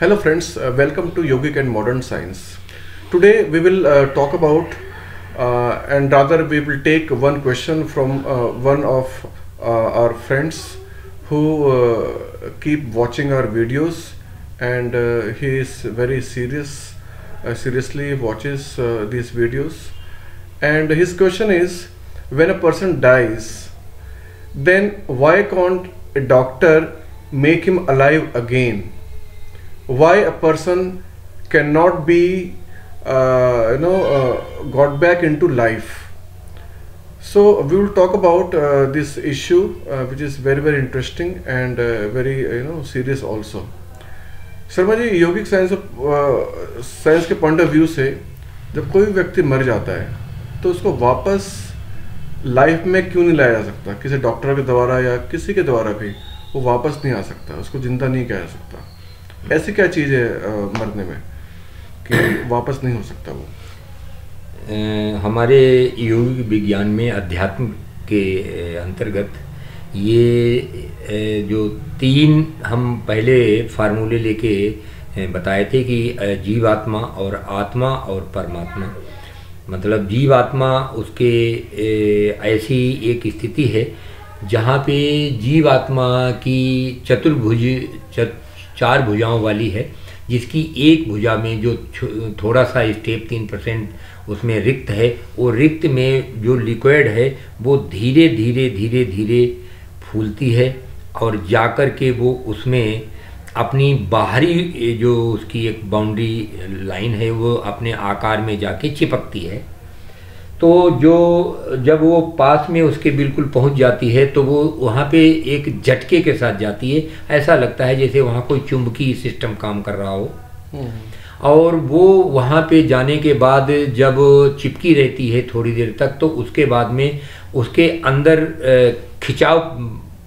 Hello friends, uh, welcome to Yogic and Modern Science. Today we will uh, talk about uh, and rather we will take one question from uh, one of uh, our friends who uh, keep watching our videos and he is very serious, seriously watches these videos and his question is when a person dies then why can't a doctor make him alive again? Why a person cannot be, uh, you know, uh, got back into life? So we will talk about uh, this issue, uh, which is very very interesting and uh, very you know serious also. Sharma ji yogic science science के point of view से जब कोई व्यक्ति मर जाता है तो उसको वापस लाइफ में क्यों नहीं लाया जा सकता किसी डॉक्टर के द्वारा या किसी के द्वारा भी वो वापस नहीं आ सकता उसको ज़िंदा नहीं किया जा सकता ऐसी क्या चीज़ है मरने में कि वापस नहीं हो सकता वो? हमारे योग विज्ञान में अध्यात्म के अंतर्गत ये जो तीन हम पहले फार्मूले लेके बताए थे कि जीवात्मा और आत्मा और परमात्मा। मतलब जीवात्मा उसके ऐसी एक स्थिति है जहाँ पे जीवात्मा की चतुर्भुज चत, चार भुजाओं वाली है, जिसकी एक भुजा में जो थोड़ा सा स्टेप तीन परसेंट उसमें रिक्त है वो रिक्त में जो लिक्विड है, वो धीरे धीरे धीरे धीरे फूलती है, और जाकर के वो उसमें अपनी बाहरी, जो उसकी एक बाउंड्री लाइन है, वो अपने आकार में जाके चिपकती है। तो जो जब वो पास में उसके बिल्कुल पहुँच जाती है तो वो वहाँ पे एक झटके के साथ जाती है। ऐसा लगता है जैसे वहाँ कोई चुंबकीय सिस्टम काम कर रहा हो। और वो वहाँ पे जाने के बाद जब चिपकी रहती है थोड़ी देर तक तो उसके बाद में उसके अंदर खिंचाव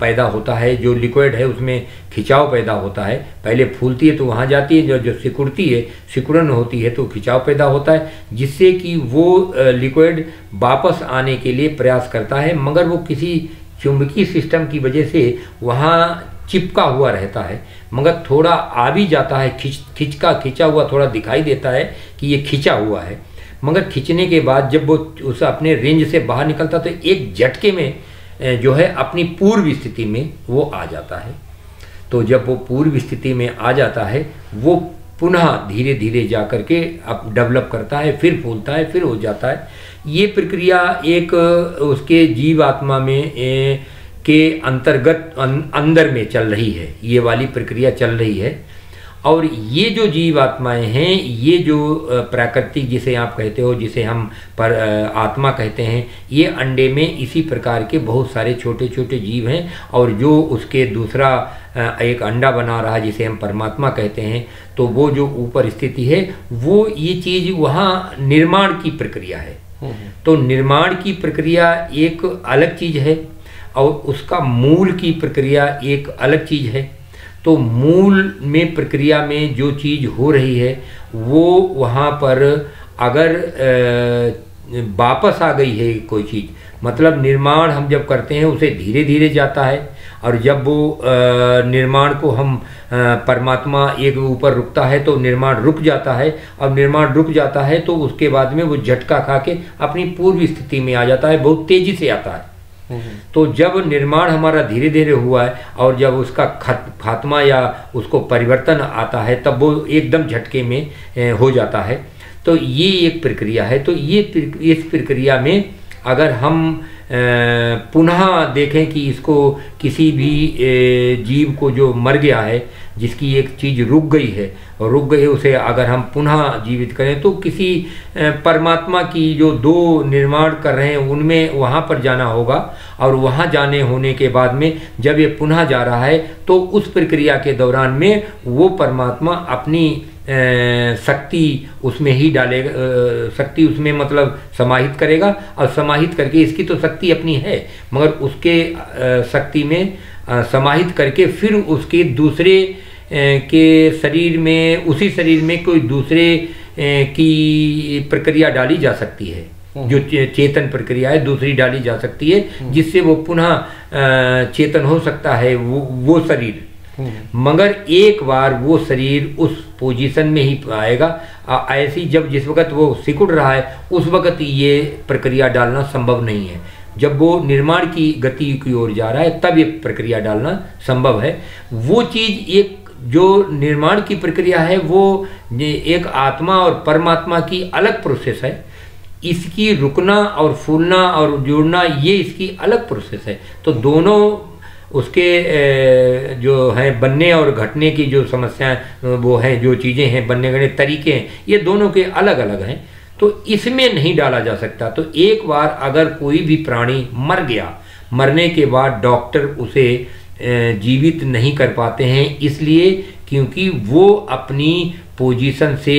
पैदा होता है, जो लिक्विड है, उसमें खिंचाव पैदा होता है। पहले फूलती है तो वहाँ जाती है जो जो सिकुड़ती है, सिकुड़न होती है तो खिंचाव पैदा होता है, जिससे कि वो लिक्विड वापस आने के लिए प्रयास करता है, मगर वो किसी चुंबकीय सिस्टम की वजह से वहाँ चिपका हुआ रहता है। मगर थोड़ा आ भी जाता है, खिंच, खिंचका, खिंचा हुआ थोड़ा दिखाई देता है कि ये खिंचा हुआ है। मगर खिंचने के बाद जब वो उस अपने रेंज से बाहर निकलता तो एक झटके में जो है अपनी पूर्व स्थिति में वो आ जाता है। तो जब वो पूर्व स्थिति में आ जाता है वो पुनः धीरे धीरे जा कर के अब डेवलप करता है फिर फूलता है फिर हो जाता है। ये प्रक्रिया एक उसके जीव आत्मा में अ, के अंतर्गत अं, अंदर में चल रही है। ये वाली प्रक्रिया चल रही है। और ये जो जीव आत्माएँ हैं ये जो प्राकृतिक जिसे आप कहते हो जिसे हम पर आत्मा कहते हैं ये अंडे में इसी प्रकार के बहुत सारे छोटे छोटे जीव हैं और जो उसके दूसरा एक अंडा बना रहा जिसे हम परमात्मा कहते हैं तो वो जो ऊपर स्थिति है वो ये चीज़ वहाँ निर्माण की प्रक्रिया है। तो निर्माण की प्रक्रिया एक अलग चीज़ है और उसका मूल की प्रक्रिया एक अलग चीज़ है। तो मूल में प्रक्रिया में जो चीज़ हो रही है, वो वहाँ पर अगर वापस आ गई है कोई चीज़ मतलब निर्माण हम जब करते हैं, उसे धीरे धीरे जाता है और जब वो निर्माण को हम परमात्मा एक ऊपर रुकता है तो निर्माण रुक जाता है और निर्माण रुक जाता है तो उसके बाद में वो झटका खा के अपनी पूर्व स्थिति में आ जाता है, बहुत तेज़ी से आता है। तो जब निर्माण हमारा धीरे धीरे हुआ है और जब उसका खत, खात्मा या उसको परिवर्तन आता है, तब वो एकदम झटके में हो जाता है। तो ये एक प्रक्रिया है। तो ये इस प्रक्रिया में अगर हम पुनः देखें कि इसको किसी भी जीव को जो मर गया है, जिसकी एक चीज़ रुक गई है, और रुक गई है उसे अगर हम पुनः जीवित करें तो किसी परमात्मा की जो दो निर्माण कर रहे हैं, उनमें वहाँ पर जाना होगा, और वहाँ जाने होने के बाद में जब ये पुनः जा रहा है तो उस प्रक्रिया के दौरान में वो परमात्मा अपनी शक्ति उसमें ही डालेगा शक्ति उसमें मतलब समाहित करेगा और समाहित करके इसकी तो शक्ति अपनी है मगर उसके शक्ति में समाहित करके फिर उसके दूसरे के शरीर में उसी शरीर में कोई दूसरे की प्रक्रिया डाली जा सकती है। जो चेतन प्रक्रिया है दूसरी डाली जा सकती है जिससे वो पुनः चेतन हो सकता है वो वो शरीर। मगर एक बार वो शरीर उस पोजीशन में ही आएगा। ऐसी जब जिस वक्त वो सिकुड़ रहा है, उस वक्त ये प्रक्रिया डालना संभव नहीं है। जब वो निर्माण की गति की ओर जा रहा है, तब ये प्रक्रिया डालना संभव है। वो चीज़ एक, जो निर्माण की प्रक्रिया है, वो एक आत्मा और परमात्मा की अलग प्रोसेस है। इसकी रुकना और फूलना और जुड़ना, ये इसकी अलग प्रोसेस है। तो दोनों उसके जो हैं बनने और घटने की जो समस्याएँ अ, वो हैं जो चीज़ें हैं बनने घटने तरीके हैं ये दोनों के अलग अलग हैं। तो इसमें नहीं डाला जा सकता। तो एक बार अगर कोई भी प्राणी मर गया मरने के बाद डॉक्टर उसे जीवित नहीं कर पाते हैं इसलिए क्योंकि वो अपनी पोजीशन से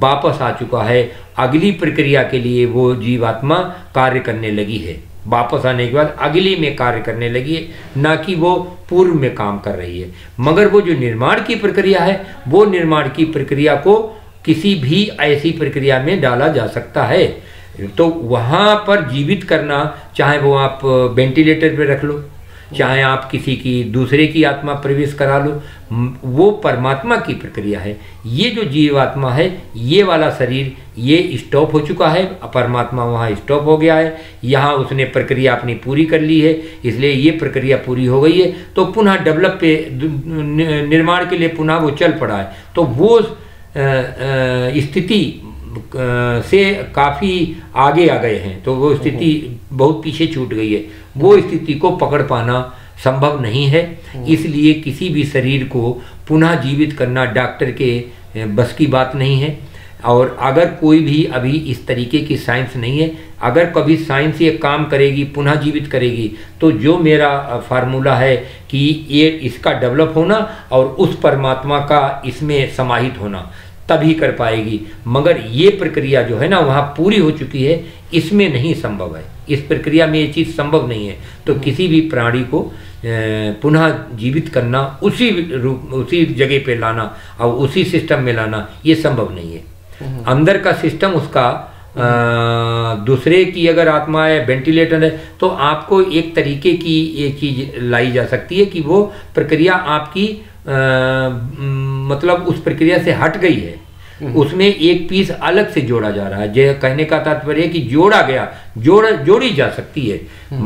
वापस आ चुका है अगली प्रक्रिया के लिए वो जीवात्मा कार्य करने लगी है। वापस आने के बाद अगली में कार्य करने लगी है, ना कि वो पूर्व में काम कर रही है। मगर वो जो निर्माण की प्रक्रिया है, वो निर्माण की प्रक्रिया को किसी भी ऐसी प्रक्रिया में डाला जा सकता है। तो वहाँ पर जीवित करना, चाहे वो आप वेंटिलेटर पे रख लो चाहे आप किसी की दूसरे की आत्मा प्रवेश करा लो वो परमात्मा की प्रक्रिया है। ये जो जीवात्मा है ये वाला शरीर ये स्टॉप हो चुका है परमात्मा वहाँ स्टॉप हो गया है। यहाँ उसने प्रक्रिया अपनी पूरी कर ली है इसलिए ये प्रक्रिया पूरी हो गई है। तो पुनः डेवलप पे निर्माण के लिए पुनः वो चल पड़ा है। तो वो स्थिति से काफ़ी आगे आ गए हैं। तो वो स्थिति बहुत पीछे छूट गई है। वो स्थिति को पकड़ पाना संभव नहीं है। इसलिए किसी भी शरीर को पुनः जीवित करना डॉक्टर के बस की बात नहीं है। और अगर कोई भी अभी इस तरीके की साइंस नहीं है अगर कभी साइंस ये काम करेगी पुनः जीवित करेगी तो जो मेरा फार्मूला है कि ये इसका डेवलप होना और उस परमात्मा का इसमें समाहित होना तभी कर पाएगी। मगर ये प्रक्रिया जो है ना वहाँ पूरी हो चुकी है इसमें नहीं संभव है। इस प्रक्रिया में ये चीज़ संभव नहीं है। तो किसी भी प्राणी को पुनः जीवित करना उसी रूप उसी जगह पे लाना और उसी सिस्टम में लाना ये संभव नहीं है। अंदर का सिस्टम उसका दूसरे की अगर आत्मा है वेंटिलेटर है तो आपको एक तरीके की ये चीज़ लाई जा सकती है कि वो प्रक्रिया आपकी म, मतलब उस प्रक्रिया से हट गई है। उसमें एक पीस अलग से जोड़ा जा रहा है। कहने का तात्पर्य है कि जोड़ा गया जोड़ जोड़ी जा सकती है।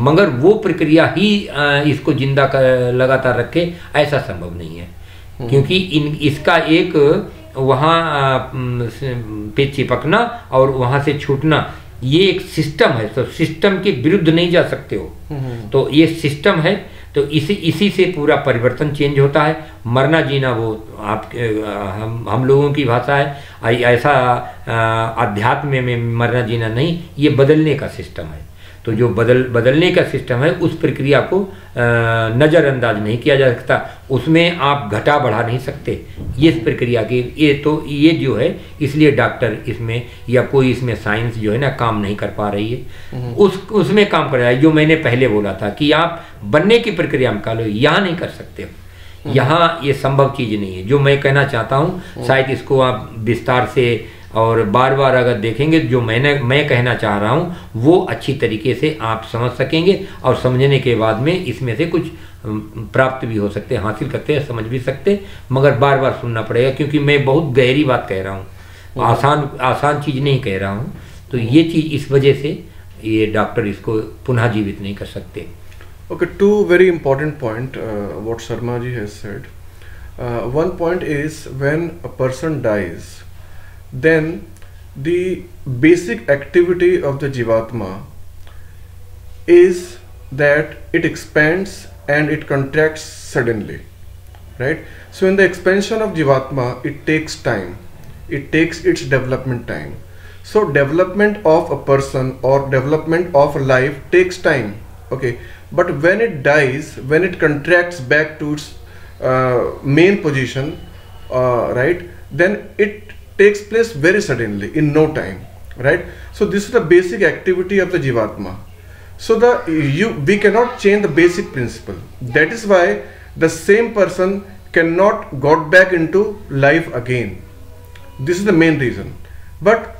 मगर वो प्रक्रिया ही इसको ज़िंदा लगातार रखे ऐसा संभव नहीं है। क्योंकि इन इसका एक वहाँ पे चिपकना और वहाँ से छूटना ये एक सिस्टम है। तो सिस्टम के विरुद्ध नहीं जा सकते हो। तो ये सिस्टम है तो इसी इसी से पूरा परिवर्तन चेंज होता है। मरना जीना वो आप हम हम लोगों की भाषा है। ऐसा अध्यात्म में मरना जीना नहीं, ये बदलने का सिस्टम है। तो जो बदल बदलने का सिस्टम है उस प्रक्रिया को नज़रअंदाज नहीं किया जा सकता। उसमें आप घटा बढ़ा नहीं सकते। ये इस प्रक्रिया की ये तो ये जो है इसलिए डॉक्टर इसमें या कोई इसमें साइंस जो है ना काम नहीं कर पा रही है। उस उसमें काम कर रहा है। जो मैंने पहले बोला था कि आप बनने की प्रक्रिया में का लो यहाँ नहीं कर सकते। हो यहाँ ये संभव चीज़ नहीं है। जो मैं कहना चाहता हूँ शायद इसको आप विस्तार से और बार बार अगर देखेंगे जो मैंने मैं कहना चाह रहा हूँ वो अच्छी तरीके से आप समझ सकेंगे और समझने के बाद में इसमें से कुछ प्राप्त भी हो सकते हैं हासिल करते हैं समझ भी सकते मगर बार बार सुनना पड़ेगा क्योंकि मैं बहुत गहरी बात कह रहा हूँ। आसान आसान चीज़ नहीं कह रहा हूँ तो ये चीज़ इस वजह से ये डॉक्टर इसको पुनः जीवित नहीं कर सकते। Okay, two very important point uh, what Sharma ji has said. Uh, one point is when a person dies, then the basic activity of the jivatma is that it expands and it contracts suddenly, right? So in the expansion of jivatma, it takes time. It takes its development time. So development of a person or development of a life takes time. Okay, but when it dies, when it contracts back to its uh, main position, uh, right? Then it takes place very suddenly in no time, right? So this is the basic activity of the jivatma. So the you we cannot change the basic principle. That is why the same person cannot got back into life again. This is the main reason. But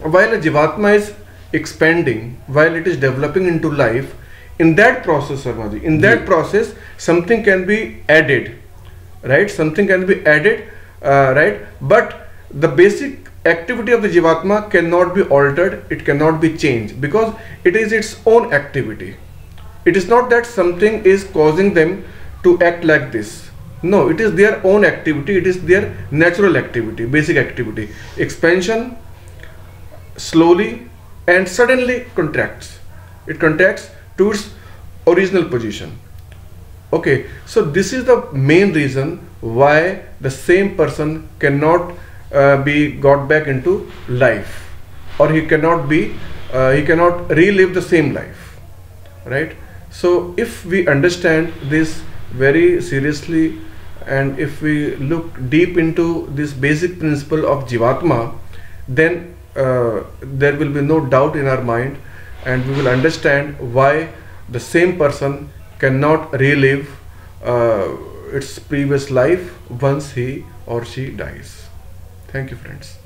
while a jivatma is expanding, while it is developing into life, in that process, Sharma ji, in that process, something can be added right something can be added uh, right but the basic activity of the jivatma cannot be altered it cannot be changed because it is its own activity. It is not that something is causing them to act like this. No it is their own activity it is their natural activity basic activity. Expansion slowly and suddenly contracts. It contracts to its original position. Okay so this is the main reason why the same person cannot uh, be got back into life. Or he cannot be uh, he cannot relive the same life. Right? So if we understand this very seriously and if we look deep into this basic principle of jivatma then uh, there will be no doubt in our mind and we will understand why the same person cannot relive uh, its previous life once he or she dies. Thank you, friends.